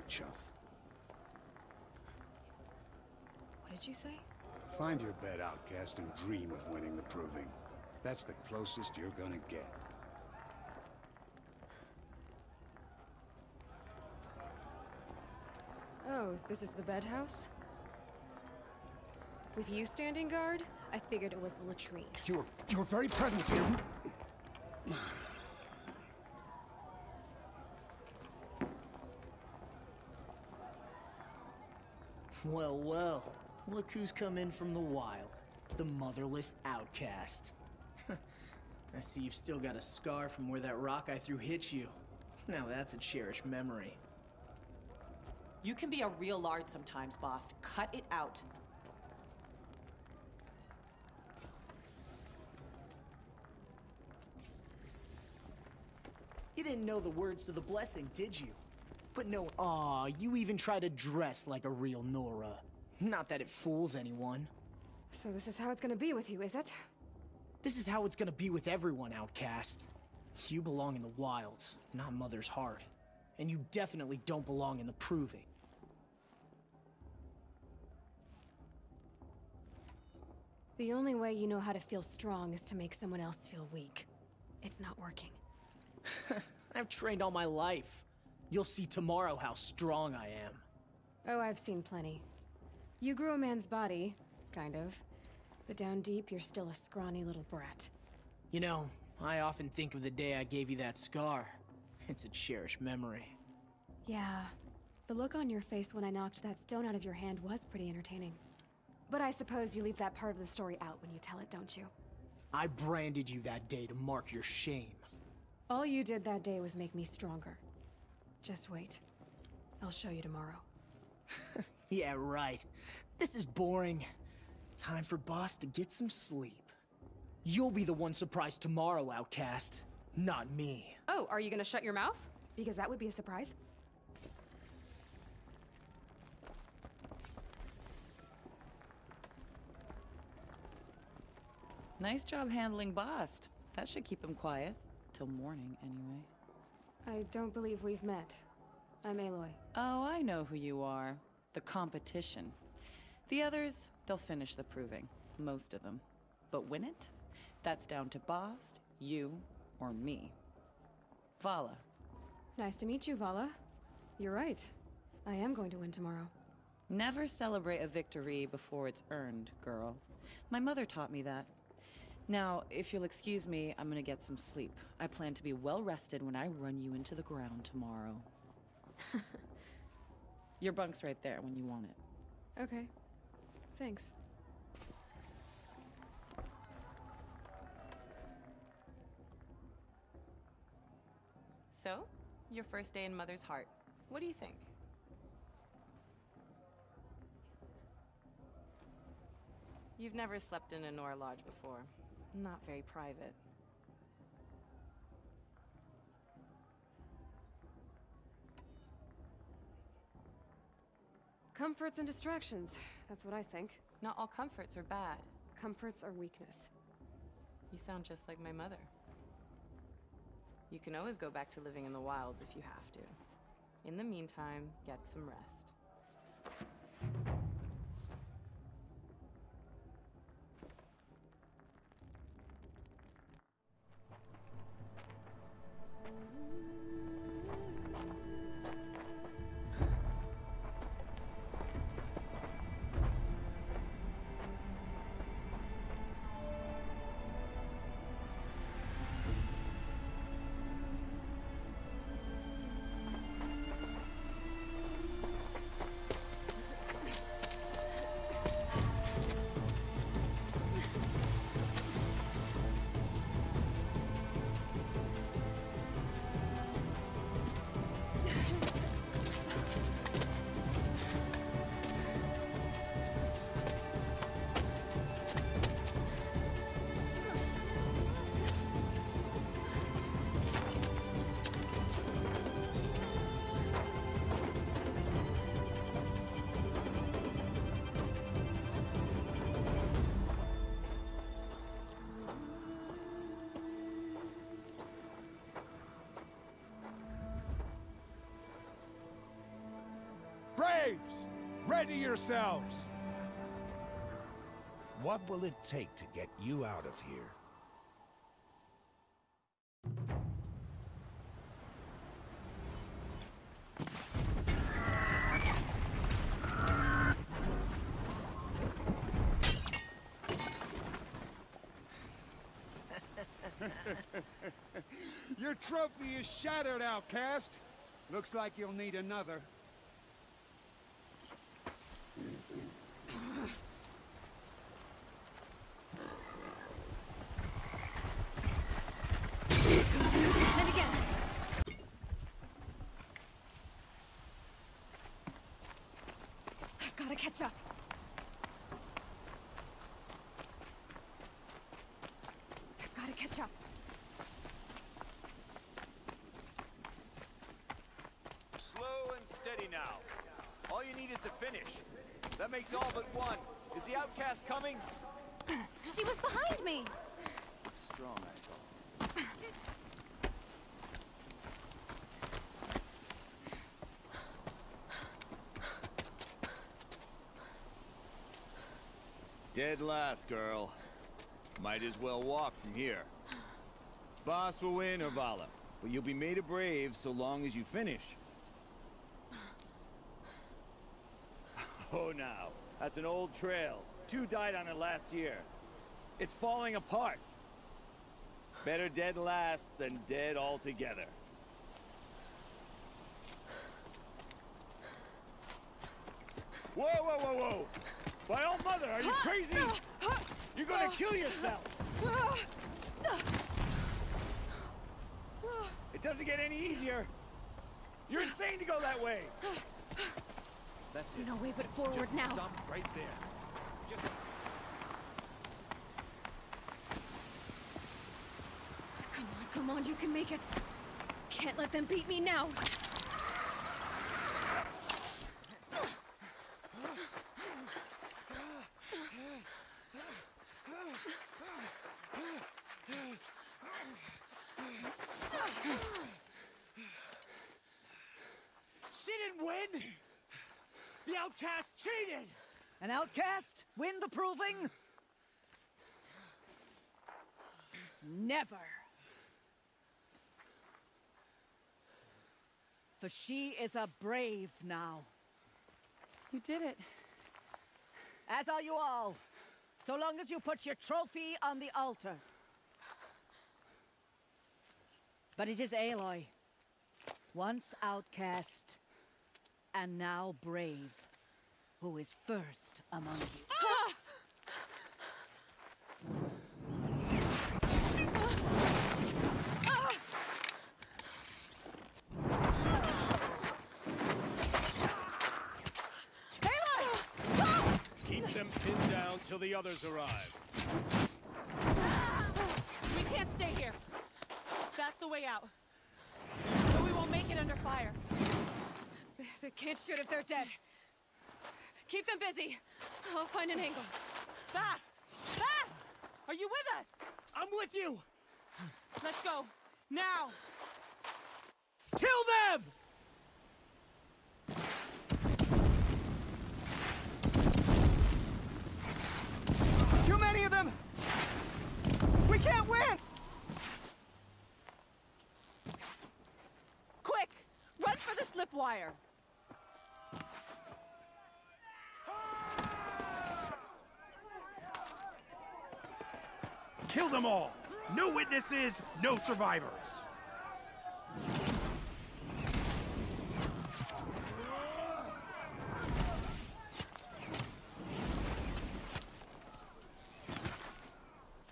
this, chuff. What did you say? Find your bed, outcast, and dream of winning the proving. That's the closest you're gonna get. Oh, this is the bed house? With you standing guard, I figured it was the latrine. Your, your very presence here... Well, well. Look who's come in from the wild. The motherless outcast. I see you've still got a scar from where that rock I threw hit you. Now that's a cherished memory. You can be a real lard sometimes, boss. Cut it out. You didn't know the words to the blessing, did you? But no, aw, you even try to dress like a real Nora. Not that it fools anyone. So this is how it's gonna be with you, is it? This is how it's gonna be with everyone, Outcast. You belong in the wilds, not Mother's heart. And you definitely don't belong in the Proving. The only way you know how to feel strong is to make someone else feel weak. It's not working. I've trained all my life. You'll see tomorrow how strong I am. Oh, I've seen plenty. You grew a man's body, kind of. But down deep, you're still a scrawny little brat. You know, I often think of the day I gave you that scar. It's a cherished memory. Yeah. The look on your face when I knocked that stone out of your hand was pretty entertaining. But I suppose you leave that part of the story out when you tell it, don't you? I branded you that day to mark your shame. All you did that day was make me stronger. Just wait. I'll show you tomorrow. Yeah, right. This is boring. Time for Boss to get some sleep. You'll be the one surprised tomorrow, Outcast. Not me. Oh, are you gonna shut your mouth? Because that would be a surprise. Nice job handling Bast. That should keep him quiet. Till morning, anyway. I don't believe we've met. I'm Aloy. Oh, I know who you are. The competition. The others, they'll finish the proving. Most of them. But win it? That's down to Bast, you, or me. Vala. Nice to meet you, Vala. You're right. I am going to win tomorrow. Never celebrate a victory before it's earned, girl. My mother taught me that. Now, if you'll excuse me, I'm gonna get some sleep. I plan to be well rested when I run you into the ground tomorrow. Your bunk's right there when you want it. Okay. Thanks. So, your first day in Mother's Heart. What do you think? You've never slept in a Nora Lodge before. Not very private. Comforts and distractions. That's what I think. Not all comforts are bad. Comforts are weakness. You sound just like my mother. You can always go back to living in the wilds if you have to. In the meantime, get some rest. Ready yourselves! What will it take to get you out of here? Your trophy is shattered, outcast. Looks like you'll need another. And again. I've got to catch up. I've got to catch up. Slow and steady now. All you need is to finish. That makes all but one. Is the outcast coming? She was behind me. Strong, I thought. Dead last, girl. Might as well walk from here. Boss will win, Urvala, but you'll be made a brave so long as you finish. Oh, now. That's an old trail. Two died on it last year. It's falling apart. Better dead last than dead altogether. Whoa, whoa, whoa, whoa! By all mother, are you crazy? You're gonna kill yourself! It doesn't get any easier! You're insane to go that way! That's it. No way but forward Just now. stop right there. Just Come on, come on, you can make it. Can't let them beat me now. She didn't win! The outcast cheated! An outcast? Win the proving? Never. For she is a brave now, You did it. as are you all, so long as you put your trophy on the altar. But it is Aloy, once outcast and now brave, who is first among you. Keep them pinned down till the others arrive. We can't stay here. That's the way out. But we won't make it under fire. They can't shoot if they're dead. Keep them busy. I'll find an angle. Fast! Fast! Are you with us? I'm with you! Let's go. Now! Kill them! Too many of them! We can't win! Quick! Run for the slip Kill them all! No witnesses, no survivors!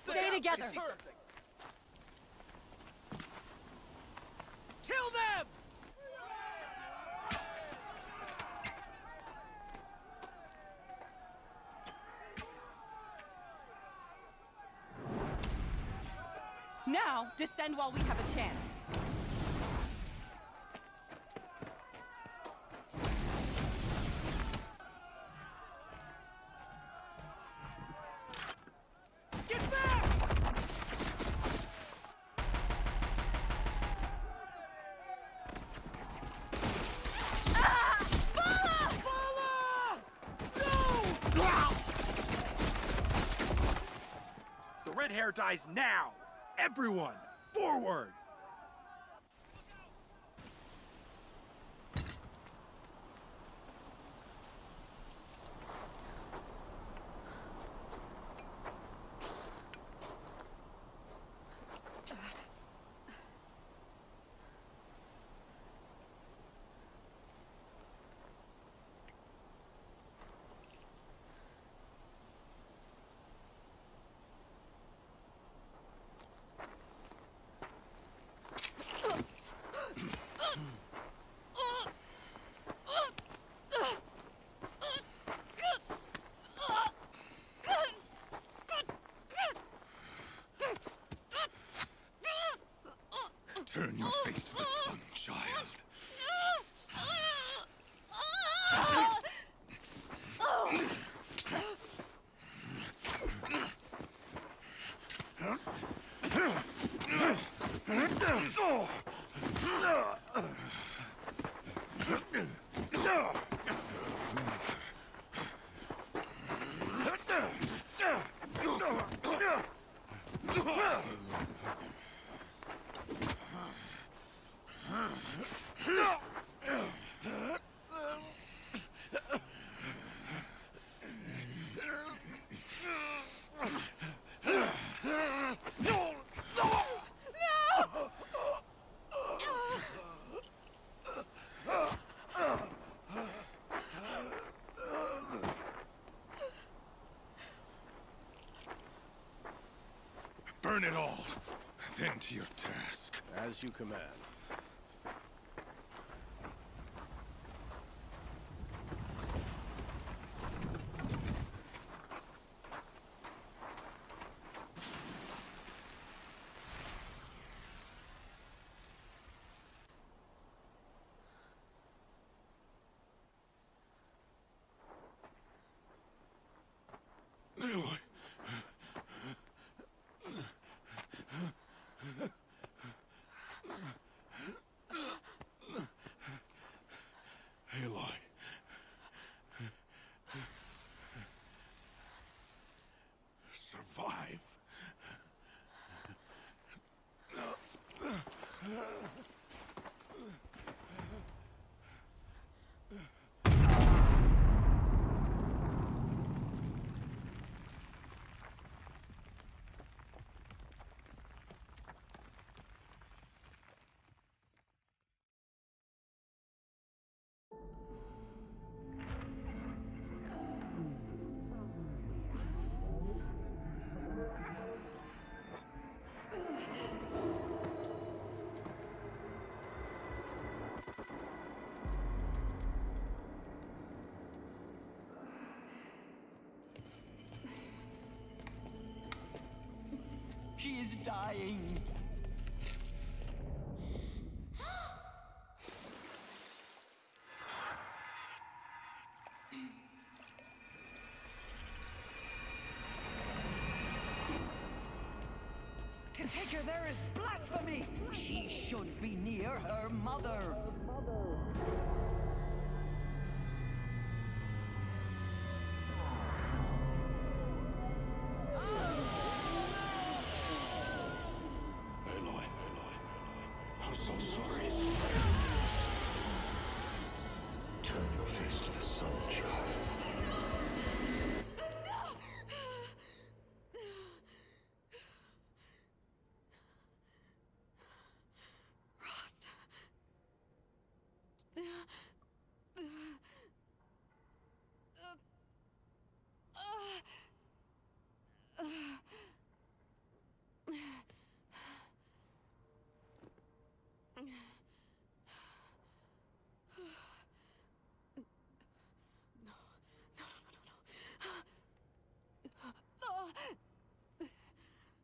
Stay together! defend while we have a chance. red hair dies now! Everyone! Forward! Turn your face to the sun, child. Burn it all, then to your task. As you command. Is dying. To take her there is blasphemy! She should be near her mother. Aloy, I'm so sorry. Turn your face to the sun, child. Rost.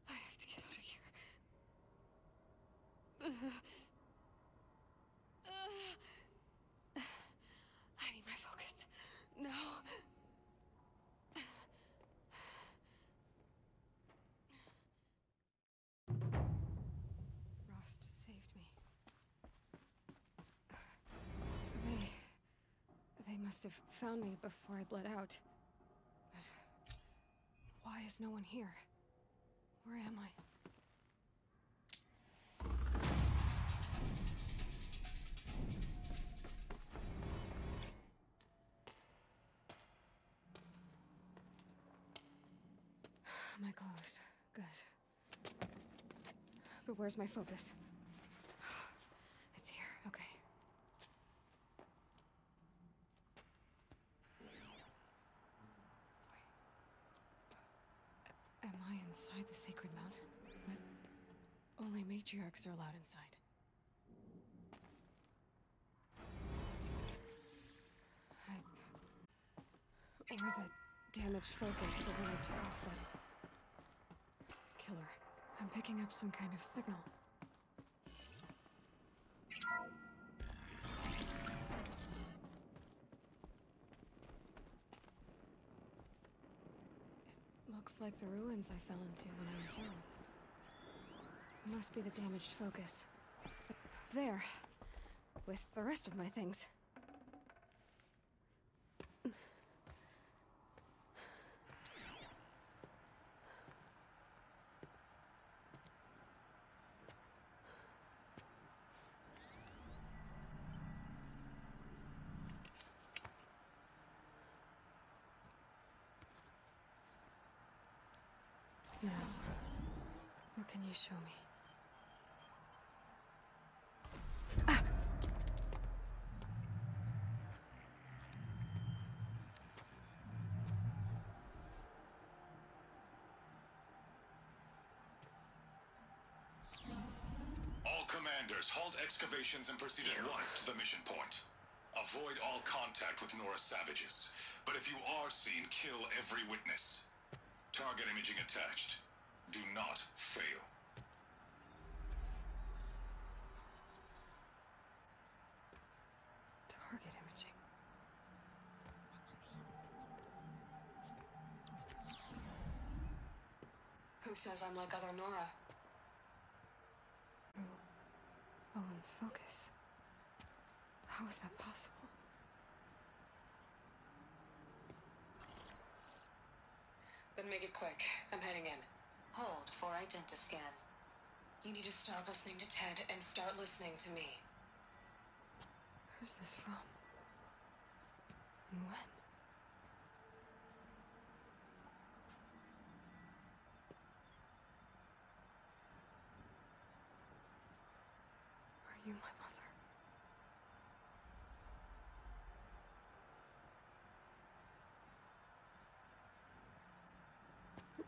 I have to get out of here. I need my focus. No. Rost saved me. They. They must have found me before I bled out. But. Why is no one here? Where am I? Clothes. Good. But where's my focus? It's here. Okay. Wait. Am I inside the sacred mountain? But only matriarchs are allowed inside. Or the damaged focus one I took off that I'm picking up some kind of signal. It looks like the ruins I fell into when I was young. Must be the damaged focus. There. With the rest of my things. Now, what can show me? Ah. All commanders, halt excavations and proceed at once to the mission point. Avoid all contact with Nora savages. But if you are seen, kill every witness. Target imaging attached. Do not fail. Who says I'm like other Nora? Oh. Who owns focus? How is that possible? Then make it quick. I'm heading in. Hold for identity scan. You need to stop listening to Ted and start listening to me. Where's this from? And when? Are you my mother?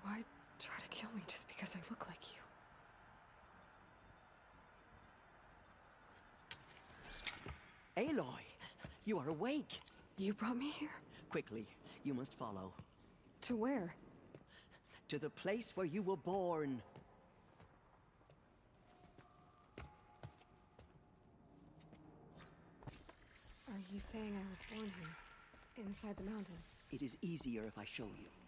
Why try to kill me just because I look like you? Aloy, you are awake. You brought me here? Quickly, you must follow. To where? To the place where you were born. Are you saying I was born here? Inside the mountain? It is easier if I show you.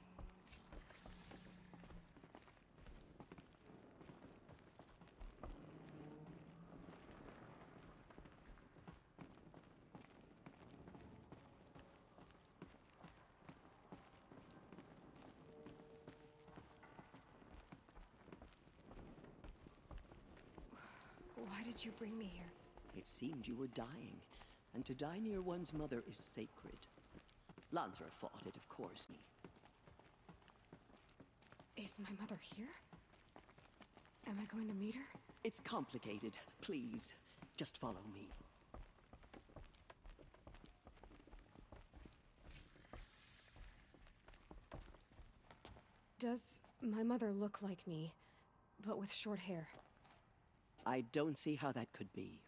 Why did you bring me here? It seemed you were dying, and to die near one's mother is sacred. Lansra fought it, of course. Is my mother here? Am I going to meet her? It's complicated. Please, just follow me. Does my mother look like me, but with short hair? I don't see how that could be.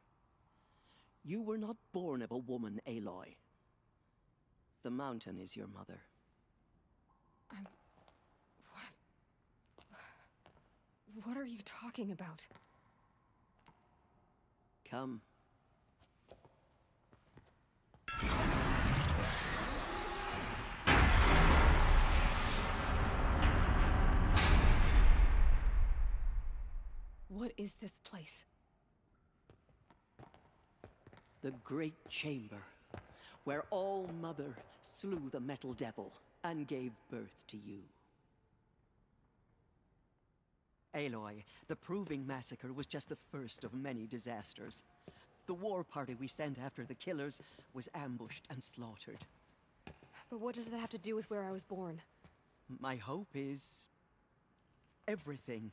You were not born of a woman, Aloy. The mountain is your mother. I'm. What? What are you talking about? Come. What is this place? The Great Chamber, where All Mother slew the Metal Devil and gave birth to you. Aloy, the Proving Massacre was just the first of many disasters. The war party we sent after the killers was ambushed and slaughtered. But what does that have to do with where I was born? My hope is... everything.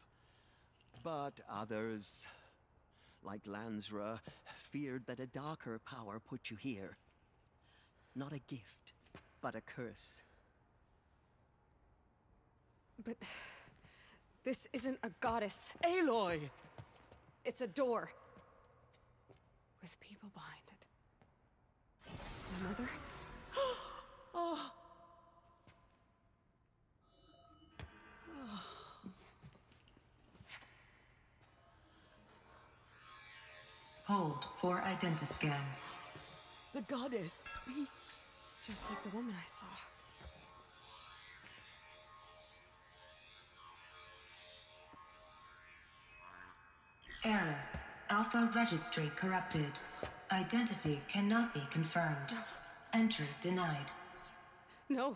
But others, like Lansra, feared that a darker power put you here. Not a gift, but a curse. But... This isn't a goddess. Aloy! It's a door. With people behind it. My mother? oh. Hold for identiscan. The goddess speaks. Just like the woman I saw. Error. Alpha registry corrupted. Identity cannot be confirmed. Entry denied. No.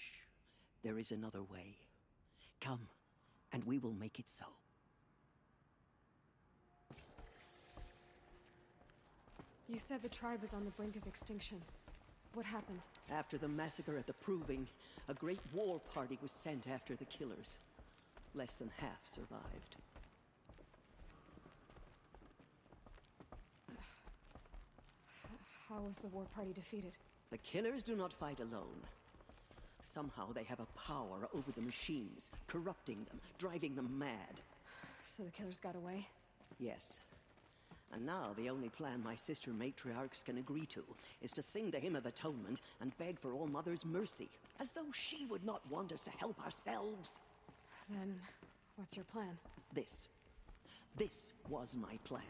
There is another way. Come, and we will make it so. You said the tribe was on the brink of extinction. What happened? After the massacre at the Proving, a great war party was sent after the killers. Less than half survived. How was the war party defeated? The killers do not fight alone. Somehow they have a power over the machines, corrupting them, driving them mad. So the killers got away? Yes. And now the only plan my sister matriarchs can agree to is to sing the Hymn of Atonement and beg for All Mother's mercy, as though she would not want us to help ourselves. Then, what's your plan? This. This was my plan.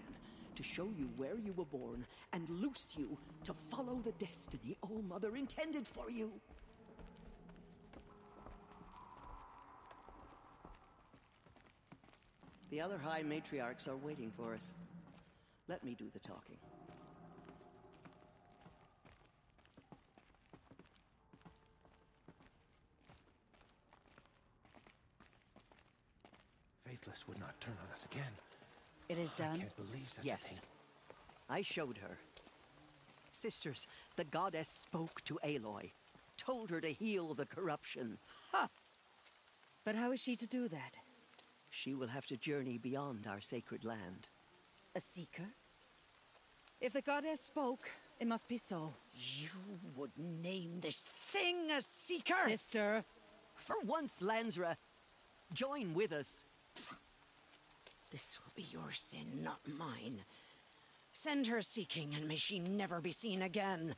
To show you where you were born and loose you to follow the destiny All Mother intended for you. The other High Matriarchs are waiting for us. Let me do the talking. Faithless would not turn on us again. It is done? I can't believe such yes. a thing. I showed her. Sisters, the goddess spoke to Aloy, told her to heal the corruption. Ha! But how is she to do that? She will have to journey beyond our sacred land. A seeker? If the goddess spoke, it must be so. You would name this thing a seeker? Sister! For once, Lansra, join with us. This will be your sin, not mine. Send her seeking, and may she never be seen again.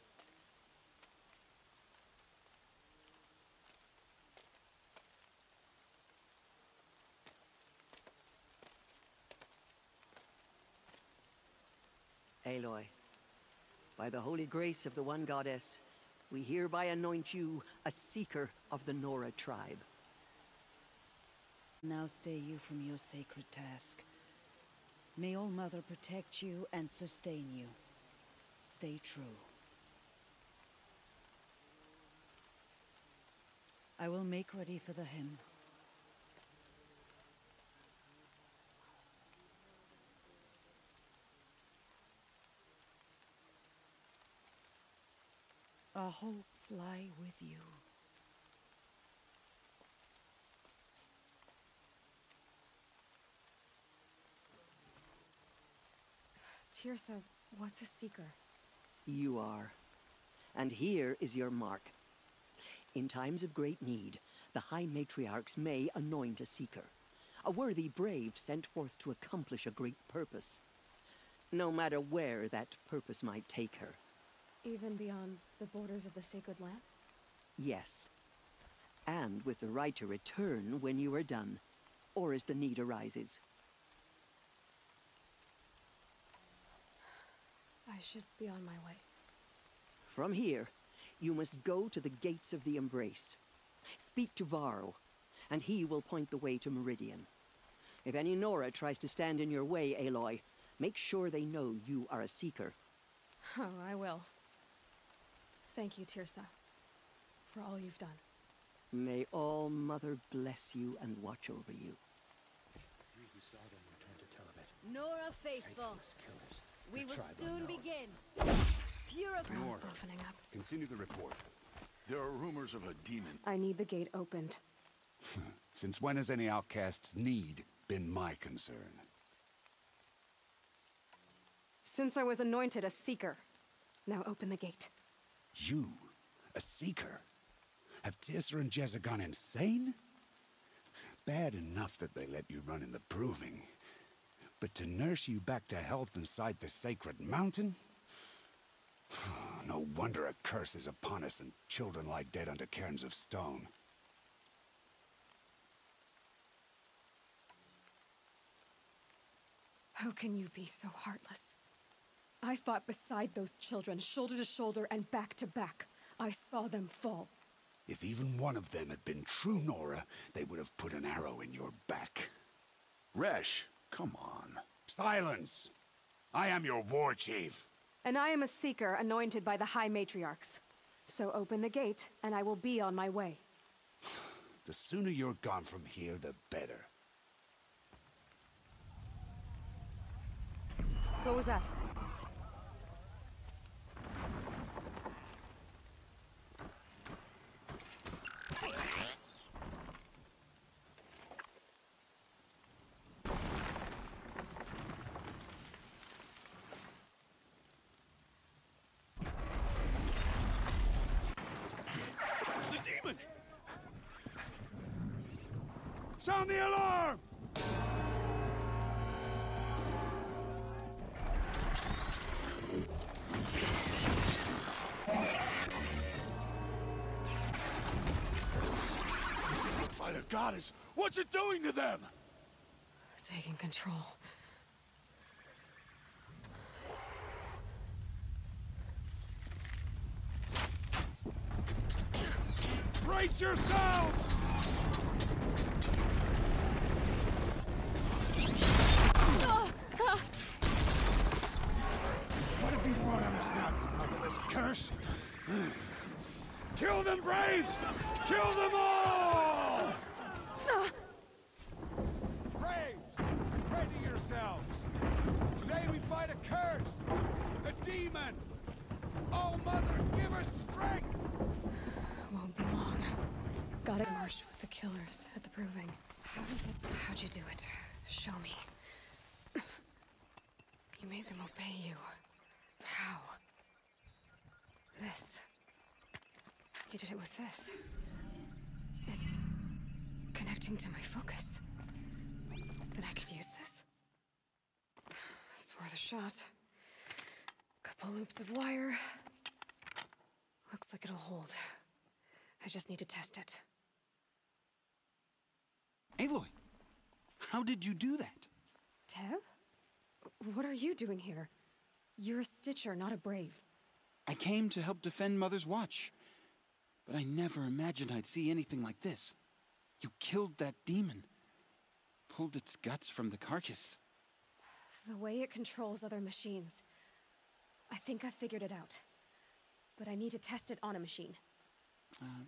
Aloy, by the holy grace of the one goddess, we hereby anoint you a seeker of the Nora tribe. Now stay you from your sacred task. May All Mother protect you and sustain you. Stay true. I will make ready for the hymn. Our hopes lie with you. Teersa, what's a seeker? You are. And here is your mark. In times of great need, the High Matriarchs may anoint a seeker. A worthy brave sent forth to accomplish a great purpose. No matter where that purpose might take her. Even beyond the borders of the sacred land? Yes. And with the right to return when you are done, or as the need arises. I should be on my way. From here, you must go to the gates of the Embrace. Speak to Varl, and he will point the way to Meridian. If any Nora tries to stand in your way, Aloy, make sure they know you are a Seeker. Oh, I will. Thank you, Teersa, for all you've done. May All Mother bless you and watch over you. Nora Faithful, we will soon begin. Purify. Nora, It's opening up. continue the report. There are rumors of a demon. I need the gate opened. Since when has any outcast's need been my concern? Since I was anointed a seeker. Now open the gate. You, a seeker? Have Teersa and Jezza gone insane? Bad enough that they let you run in the proving. But to nurse you back to health inside the sacred mountain? No wonder a curse is upon us and children lie dead under cairns of stone. How can you be so heartless? I fought beside those children, shoulder to shoulder and back to back. I saw them fall. If even one of them had been true Nora, they would have put an arrow in your back. Resh, come on. Silence! I am your war chief. And I am a seeker anointed by the High Matriarchs. So open the gate, and I will be on my way. The sooner you're gone from here, the better. What was that? Sound the alarm! By the goddess, what's it doing to them? Taking control. Brace yourselves! What have you brought on us now, you motherless curse? Kill them, Braves! Kill them all! Braves, ready yourselves! Today we fight a curse! A demon! Oh, Mother, give us strength! Won't be long. Got it marched with the killers at the proving. How does it... How'd you do it? Show me. You made them obey you. How? This. You did it with this. It's... connecting to my focus. Then I could use this? It's worth a shot. A Couple loops of wire. Looks like it'll hold. I just need to test it. Aloy, how did you do that? Teb? What are you doing here? You're a Stitcher, not a Brave. I came to help defend Mother's Watch, but I never imagined I'd see anything like this. You killed that demon, pulled its guts from the carcass. The way it controls other machines. I think I figured it out. But I need to test it on a machine. Uh,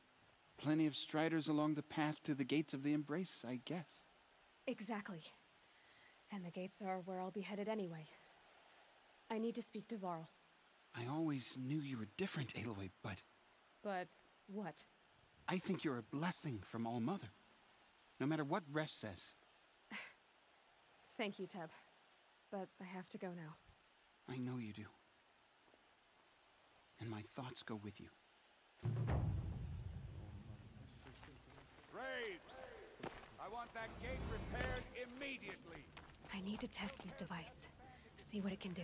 plenty of striders along the path to the gates of the Embrace, I guess. Exactly. And the gates are where I'll be headed anyway. I need to speak to Varl. I always knew you were different, Aloy, but But what? I think you're a blessing from All Mother. No matter what Resh says. Thank you, Teb. But I have to go now. I know you do. And my thoughts go with you. Braves! I want that gate repaired immediately. I need to test this device. See what it can do.